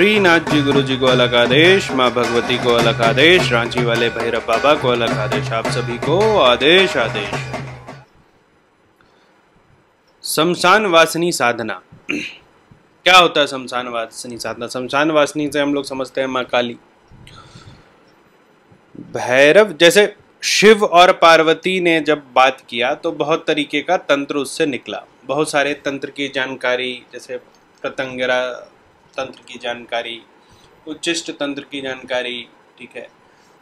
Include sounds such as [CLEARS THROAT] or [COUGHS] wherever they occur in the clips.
श्रीनाथ जी गुरु जी को अलग आदेश माँ भगवती को अलग आदेश रांची वाले भैरव बाबा को अलग आदेश आप सभी को आदेश आदेश। शमशान वासनी साधना। क्या होता है शमशान वासनी साधना? शमशान वासनी से हम लोग समझते हैं माँ काली। भैरव, जैसे शिव और पार्वती ने जब बात किया तो बहुत तरीके का तंत्र उससे निकला। बहुत सारे तंत्र की जानकारी, जैसे प्रतंगरा तंत्र की जानकारी उच्चिष्ट तंत्र की जानकारी ठीक है?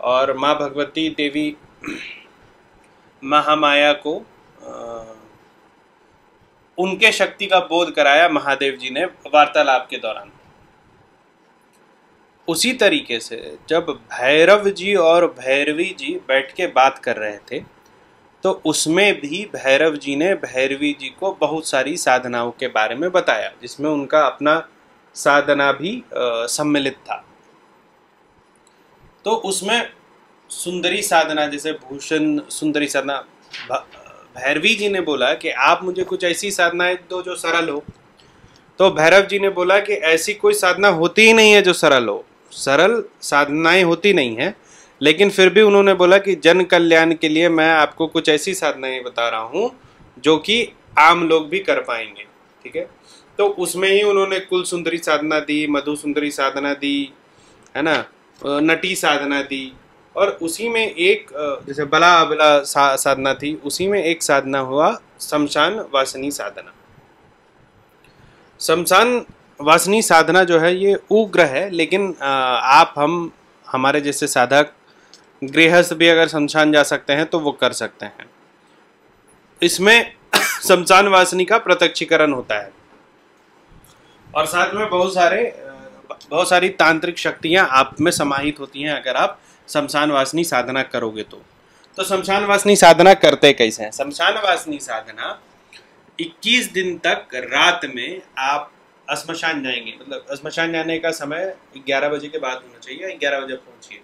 और माँ भगवती देवी [CLEARS THROAT] महामाया को आ, उनके शक्ति का बोध कराया महादेव जी ने वार्तालाप के दौरान। उसी तरीके से जब भैरव जी और भैरवी जी बैठ के बात कर रहे थे तो उसमें भी भैरव जी ने भैरवी जी को बहुत सारी साधनाओं के बारे में बताया जिसमें उनका अपना साधना भी सम्मिलित था। तो उसमें सुंदरी साधना, जैसे भूषण सुंदरी साधना भैरवी जी ने बोला कि आप मुझे कुछ ऐसी साधनाएँ दो जो सरल हो। तो भैरव जी ने बोला कि ऐसी कोई साधना होती ही नहीं है जो सरल हो। सरल साधनाएँ होती नहीं है, लेकिन फिर भी उन्होंने बोला कि जन कल्याण के लिए मैं आपको कुछ ऐसी साधनाएँ बता रहा हूँ, जो कि आम लोग भी कर पाएँगे, ठीक है? तो उसमें ही उन्होंने कुल सुंदरी साधना दी मधु सुंदरी साधना दी है ना? नटी साधना दी। और उसी में एक जैसे बला अबला सा, साधना थी उसी में एक साधना हुआ शमशान वासनी साधना। शमशान वासनी साधना जो है ये उग्र है लेकिन आप हम हमारे जैसे साधक गृहस्थ भी अगर शमशान जा सकते हैं तो वो कर सकते हैं। इसमें [COUGHS] शमशान वासनी का प्रत्यक्षीकरण होता है। और साथ में बहुत सारे, बहुत सारी तांत्रिक शक्तियाँ आप में समाहित होती हैं अगर आप शमशान वासनी साधना करोगे तो। तो शमशान वासनी साधना करते कैसे हैं? शमशान वासनी साधना 21 दिन तक रात में आप श्मशान जाएँगे। मतलब श्मशान जाने का समय ग्यारह बजे के बाद होना चाहिए, ग्यारह बजे पहुंचिए।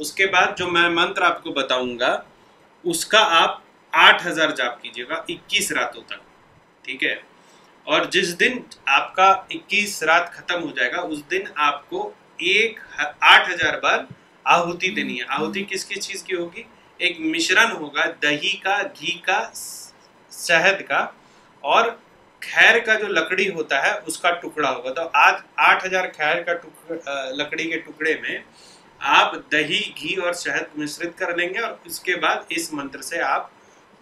उसके बाद जो मैं मंत्र आपको बताऊँगा, उसका आप आठ हज़ार जाप कीजिएगा इक्कीस रातों तक। ठीक है? और जिस दिन आपका इक्कीस रात खत्म हो जाएगा, उस दिन आपको एक आठ हज़ार बार आहुति देनी है। आहुति किस किस चीज़ की होगी? एक मिश्रण होगा, दही का, घी का शहद का और खैर का जो लकड़ी होता है, उसका टुकड़ा होगा। तो आज आठ हज़ार खैर का लकड़ी के टुकड़े में आप दही, घी और शहद मिश्रित कर लेंगे और उसके बाद इस मंत्र से आप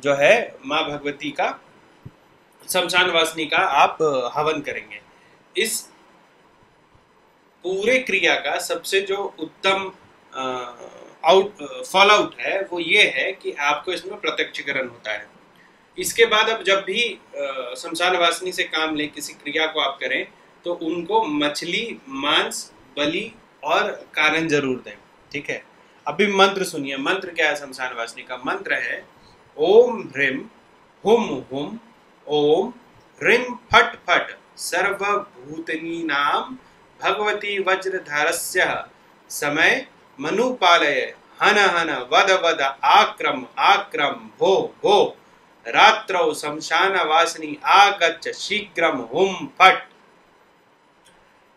जो है माँ भगवती का शमशान वासनी का आप हवन करेंगे। इस पूरे क्रिया का सबसे जो उत्तम आउट फॉल आउट है, वो ये है कि आपको इसमें प्रत्यक्षीकरण होता है। इसके बाद अब जब भी शमशान वासनी से काम लें, किसी क्रिया को आप करें तो उनको मछली, मांस, बलि और कारण ज़रूर दें, ठीक है? अभी मंत्र सुनिए। मंत्र क्या है शमशान वासनी का? मंत्र है, ओम ह्रीम हुम हुम ओम ह्रीम फट फट सर्वभूतनी नाम भगवती वज्रधरस्य समय मनुपालय हन हन वद वद आक्रम आक्रम भो भो रात्रौ शमशान वासनी आगच शीघ्रम हुम फट।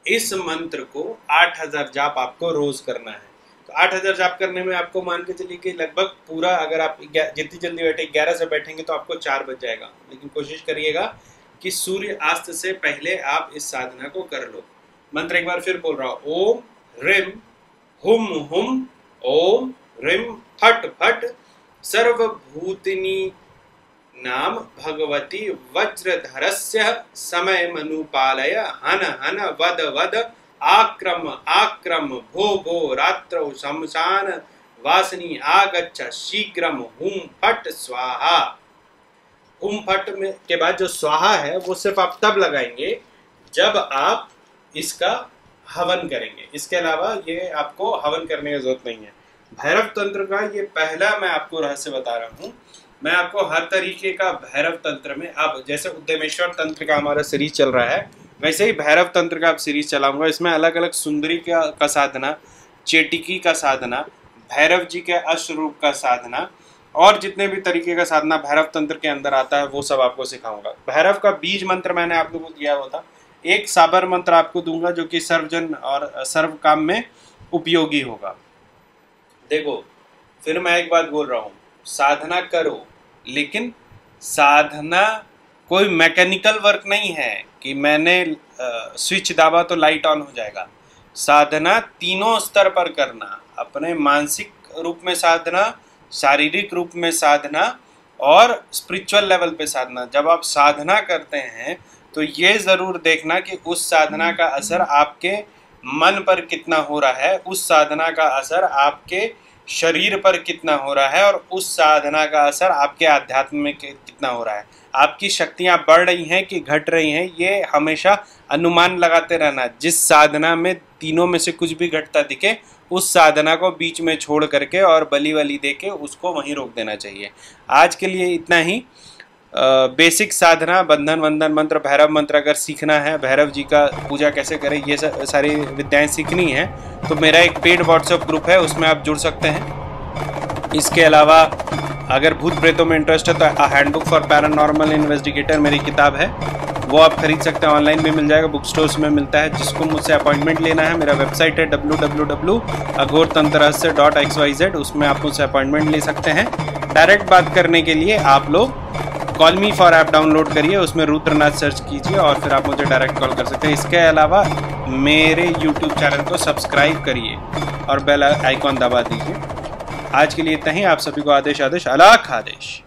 इस मंत्र को 8000 जाप आपको रोज करना है। तो 8000 जाप करने में आपको मान के चलिए कि लगभग पूरा अगर आप जितनी जल्दी बैठे, ग्यारह से बैठेंगे तो आपको चार बज जाएगा। लेकिन कोशिश करिएगा कि सूर्य अस्त से पहले आप इस साधना को कर लो। मंत्र एक बार फिर बोल रहा हूँ, ओम रिम हुम हुम ओम रिम फट फट, सर्वभूतिनी नाम भगवती वज्रधरस्य समय मनुपालय, हन हन वद वद आक्रम आक्रम, भो भो, रात्रौ शमशान, वासनी आगच्छ शीघ्रम हुम फट स्वाहा। हुम फट में, के बाद जो स्वाहा है, वो सिर्फ़ आप तब लगाएँगे, जब आप इसका हवन करेंगे। इसके अलावा ये आपको हवन करने की ज़रूरत नहीं है। भैरव तंत्र का ये पहला मैं आपको रहस्य बता रहा हूँ। मैं आपको हर तरीके का भैरव तंत्र में, अब जैसे उद्यमेश्वर तंत्र का हमारा सीरीज़ चल रहा है वैसे ही भैरव तंत्र का आप सीरीज़ चलाऊँगा इसमें अलग अलग सुंदरी का, का साधना चेटिकी का साधना भैरव जी के अश्वरूप का साधना और जितने भी तरीके का साधना भैरव तंत्र के अंदर आता है वो सब आपको सिखाऊँगा। भैरव का बीज मंत्र मैंने आप लोगों को दिया हुआ था। एक साबर मंत्र आपको दूँगा जो कि सर्वजन और सर्व काम में उपयोगी होगा। देखो फिर मैं एक बात बोल रहा हूँ। साधना करो लेकिन साधना कोई मैकेनिकल वर्क नहीं है। कि मैंने स्विच दाबा तो लाइट ऑन हो जाएगा। साधना तीनों स्तर पर करना, अपने मानसिक रूप में साधना, शारीरिक रूप में साधना और स्पिरिचुअल लेवल पे साधना। जब आप साधना करते हैं तो ये ज़रूर देखना कि उस साधना का असर आपके मन पर कितना हो रहा है, उस साधना का असर आपके शरीर पर कितना हो रहा है और उस साधना का असर आपके आध्यात्म में कितना हो रहा है। आपकी शक्तियाँ बढ़ रही हैं कि घट रही हैं, ये हमेशा अनुमान लगाते रहना। जिस साधना में तीनों में से कुछ भी घटता दिखे, उस साधना को बीच में छोड़ करके और बली वली दे के उसको वहीं रोक देना चाहिए। आज के लिए इतना ही। बेसिक साधना, बंधन, वंदन मंत्र, भैरव मंत्र अगर सीखना है, भैरव जी का पूजा कैसे करें, ये सारी विद्याएँ सीखनी है। तो मेरा एक पेड व्हाट्सएप ग्रुप है, उसमें आप जुड़ सकते हैं। इसके अलावा, अगर भूत प्रेतों में इंटरेस्ट है तो हैंडबुक फॉर पैरानॉर्मल इन्वेस्टिगेटर मेरी किताब है। वो आप खरीद सकते हैं ऑनलाइन भी मिल जाएगा बुक स्टोर्स में मिलता है। जिसको मुझसे अपॉइंटमेंट लेना है, मेरा वेबसाइट है डब्ल्यू डब्ल्यू डब्ल्यू अघोर तंत्र डॉट एक्स वाई जेड उसमें आप मुझसे अपॉइंटमेंट ले सकते हैं। डायरेक्ट बात करने के लिए आप लोग call me for app download करिए, उसमें रुद्रनाथ सर्च कीजिए और फिर आप मुझे डायरेक्ट कॉल कर सकते हैं। इसके अलावा मेरे यूट्यूब चैनल को सब्सक्राइब करिए और बेल आइकॉन दबा दीजिए। आज के लिए इतना ही। आप सभी को आदेश आदेश अलाख आदेश।